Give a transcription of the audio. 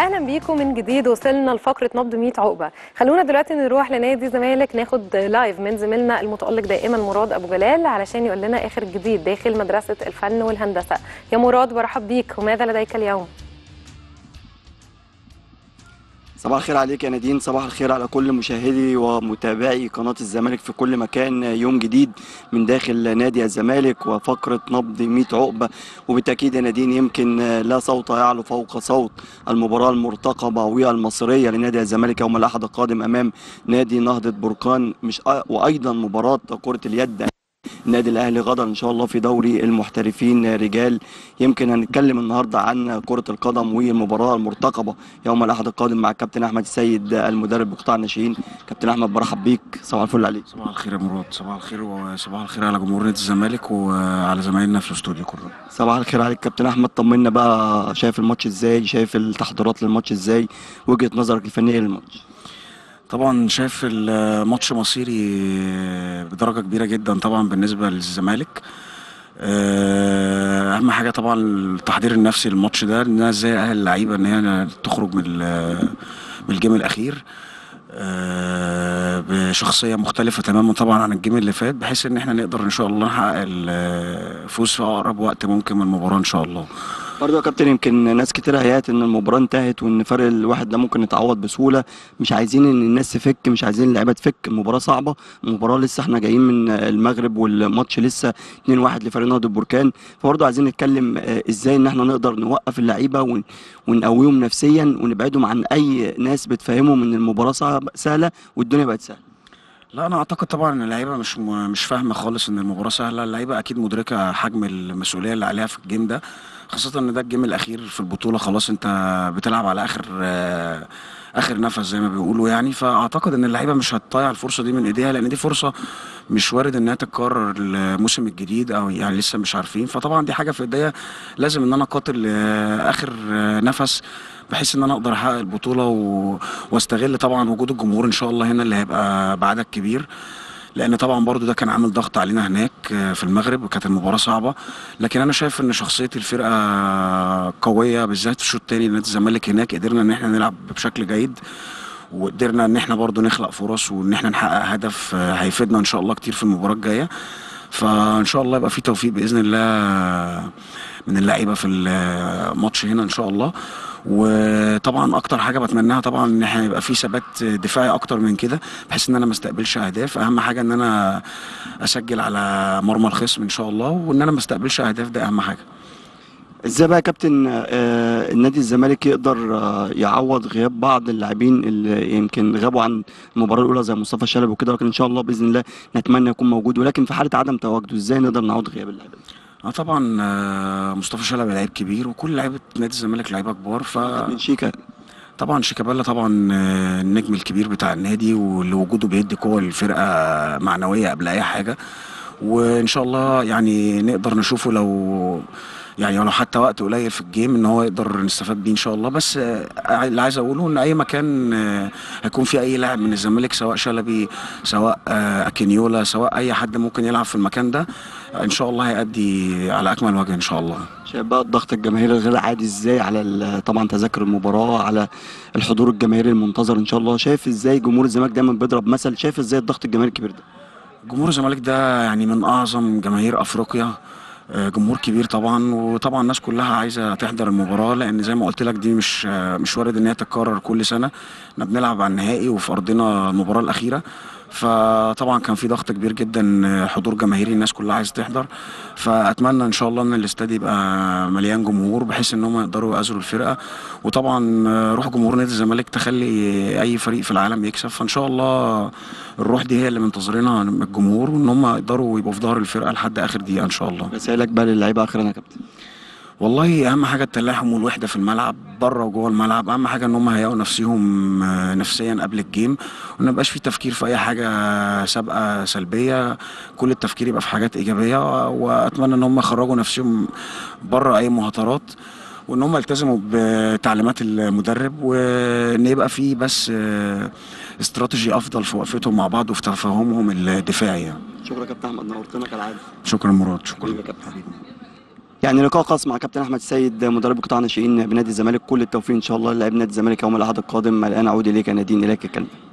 أهلا بيكم من جديد وصلنا لفقرة نبض 100 عقبة. خلونا دلوقتي نروح لنادي الزمالك ناخد لايف من زميلنا المتألق دائما مراد أبو جلال علشان يقول لنا آخر جديد داخل مدرسة الفن والهندسة. يا مراد برحب بيك. وماذا لديك اليوم؟ صباح الخير عليك يا نادين. صباح الخير على كل مشاهدي ومتابعي قناة الزمالك في كل مكان. يوم جديد من داخل نادي الزمالك وفقرة نبض 100 عقبة. وبالتأكيد يا نادين يمكن لا صوت يعلو فوق صوت المباراة المرتقبة والمصرية لنادي الزمالك يوم الأحد القادم أمام نادي نهضة بركان مش وأيضا مباراة كرة اليد النادي الأهلي غدا إن شاء الله في دوري المحترفين رجال. يمكن هنتكلم النهارده عن كرة القدم والمباراة المرتقبة يوم الأحد القادم مع الكابتن أحمد السيد المدرب بقطاع الناشئين. كابتن أحمد برحب بيك. صباح الفل عليك. صباح الخير يا مراد. صباح الخير وصباح الخير على جمهور نادي الزمالك وعلى زمايلنا في الاستوديو كله. صباح الخير عليك كابتن أحمد. طمنا بقى. شايف الماتش إزاي؟ شايف التحضيرات للماتش إزاي؟ وجهة نظرك الفنية للماتش. طبعا شايف الماتش مصيري بدرجة كبيرة جدا طبعا بالنسبة للزمالك. أهم حاجة طبعا التحضير النفسي للماتش ده إن إزاي أأهل اللعيبة إن هي تخرج من من ال game الأخير. بشخصية مختلفة تماما طبعا عن ال game اللي فات بحيث إن إحنا نقدر إن شاء الله نحقق الفوز في أقرب وقت ممكن من المباراة إن شاء الله. برضه يا كابتن يمكن ناس كتير هيات إن المباراة انتهت وإن فرق الواحد ده ممكن يتعوض بسهولة. مش عايزين إن الناس تفك مش عايزين اللعيبة تفك. المباراة صعبة المباراة لسه إحنا جايين من المغرب والماتش لسه 2-1 لفريق نهضة البركان. فبرضه عايزين نتكلم إزاي إن إحنا نقدر نوقف اللعيبة ونقويهم نفسيا ونبعدهم عن أي ناس بتفهمهم إن المباراة سهلة والدنيا بقت سهلة. لا أنا أعتقد طبعا إن اللعيبة مش مش فاهمة خالص إن المباراة سهلة. اللعيبة أكيد مدركة حجم المسؤولية اللي عليها في الجيم ده خاصة إن ده الجيم الأخير في البطولة. خلاص أنت بتلعب على آخر آخر نفس زي ما بيقولوا يعني. فأعتقد إن اللعيبة مش هتضيع الفرصة دي من إيديها لأن دي فرصة مش وارد إنها تتكرر الموسم الجديد أو يعني لسه مش عارفين. فطبعا دي حاجة في ايديا لازم إن أنا أقاتل آخر نفس بحيث إن أنا أقدر أحقق البطولة و... وأستغل طبعا وجود الجمهور إن شاء الله هنا اللي هيبقى بعدد كبير. لأن طبعا برضو ده كان عامل ضغط علينا هناك في المغرب وكانت المباراة صعبة. لكن أنا شايف إن شخصية الفرقة قوية بالذات في الشوط الثاني نادي الزمالك هناك قدرنا إن إحنا نلعب بشكل جيد. وقدرنا إن إحنا برضو نخلق فرص وإن إحنا نحقق هدف هيفيدنا إن شاء الله كتير في المباراة الجاية. فإن شاء الله يبقى في توفيق بإذن الله من اللعيبة في الماتش هنا إن شاء الله. وطبعا أكتر حاجة بتمناها طبعا إن إحنا يبقى في ثبات دفاعي أكتر من كده بحيث إن أنا ما استقبلش أهداف. أهم حاجة إن أنا أسجل على مرمى الخصم إن شاء الله وإن أنا ما استقبلش أهداف ده أهم حاجة. إزاي بقى يا كابتن آه النادي الزمالك يقدر آه يعوض غياب بعض اللاعبين اللي يمكن غابوا عن المباراة الأولى زي مصطفى شلبي وكده؟ لكن إن شاء الله بإذن الله نتمنى يكون موجود. ولكن في حالة عدم تواجده إزاي نقدر نعوض غياب اللاعبين؟ آه طبعا مصطفى شلبي لعيب كبير وكل لعيبة نادي الزمالك لعيبة كبار ف من شيكا. طبعا شيكابالا طبعا النجم الكبير بتاع النادي واللي وجوده بيدي قوة للفرقه معنوية قبل أي حاجة. وإن شاء الله يعني نقدر نشوفه لو يعني ولو حتى وقت قليل في الجيم إن هو يقدر نستفاد بيه إن شاء الله. بس اللي عايز أقوله إن أي مكان هيكون في أي لاعب من الزمالك سواء شلبي سواء أكينيولا سواء أي حد ممكن يلعب في المكان ده إن شاء الله هيأدي على أكمل وجه إن شاء الله. شايف بقى الضغط الجماهيري الغير عادي إزاي على طبعا تذاكر المباراة على الحضور الجماهيري المنتظر إن شاء الله. شايف إزاي جمهور الزمالك دايما بيضرب مثل؟ شايف إزاي الضغط الجماهيري الكبير ده؟ جمهور الزمالك ده يعني من أعظم جماهير أفريقيا. جمهور كبير طبعا وطبعا الناس كلها عايزة تحضر المباراة لأن زي ما قلت لك دي مش مش وارد إن هي تتكرر كل سنة. إحنا بنلعب على النهائي وفي أرضنا المباراة الأخيرة. فطبعا كان في ضغط كبير جدا حضور جماهيري الناس كلها عايزة تحضر. فأتمنى إن شاء الله إن الاستاد يبقى مليان جمهور بحيث إن هم يقدروا يأزروا الفرقة. وطبعا روح جمهور نادي الزمالك تخلي أي فريق في العالم يكسب. فإن شاء الله الروح دي هي اللي منتظرينها من الجمهور وان هم يقدروا يبقوا في ظهر الفرقة لحد آخر دقيقة إن شاء الله. رسائلك بقى للعيبة أخيرا يا كابتن. والله أهم حاجة التلاحم والوحدة في الملعب بره وجوه الملعب أهم حاجة إن هم هيلاقوا نفسهم نفسيا قبل الجيم وما يبقاش في تفكير في أي حاجة سابقة سلبية كل التفكير يبقى في حاجات إيجابية وأتمنى إن هم يخرجوا نفسهم بره أي مهاترات وإن هم يلتزموا بتعليمات المدرب وإن يبقى في بس استراتيجي أفضل في وقفتهم مع بعض وفي تفاهمهم الدفاعي يعني. شكرا يا كابتن أحمد نورتنا كالعاده شكرا مراد شكرا. يا كابتن يعني لقاء خاص مع كابتن أحمد السيد مدرب قطاع ناشئين بنادي الزمالك كل التوفيق إن شاء الله للاعب نادي الزمالك يوم الأحد القادم. الآن أعود إليك يا نادين إليك الكلمة